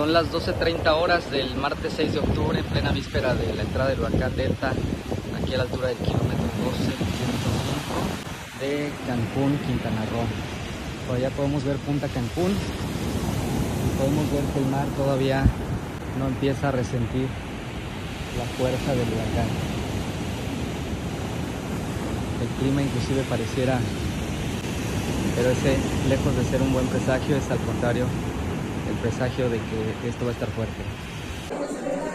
Son las 12.30 horas del martes 6 de octubre, en plena víspera de la entrada del huracán Delta, aquí a la altura del kilómetro 12.5 de Cancún, Quintana Roo. Por allá podemos ver Punta Cancún. Podemos ver que el mar todavía no empieza a resentir la fuerza del huracán. El clima inclusive pareciera, pero ese lejos de ser un buen presagio es al contrario el presagio de que esto va a estar fuerte.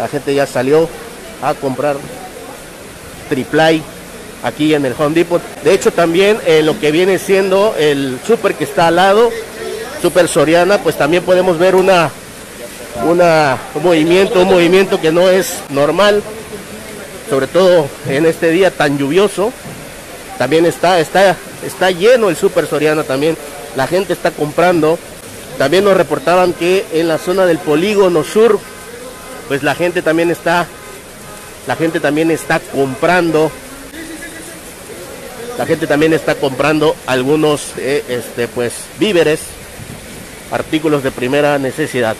La gente ya salió a comprar triplay aquí en el Home Depot. De hecho también en lo que viene siendo el super que está al lado, Super Soriana, pues también podemos ver una, una un movimiento, un movimiento que no es normal, sobre todo en este día tan lluvioso. También está, está, está lleno el Super Soriana también. La gente está comprando. También nos reportaban que en la zona del polígono sur pues la gente también está, la gente también está comprando, la gente también está comprando algunos, eh, este, pues, víveres, artículos de primera necesidad.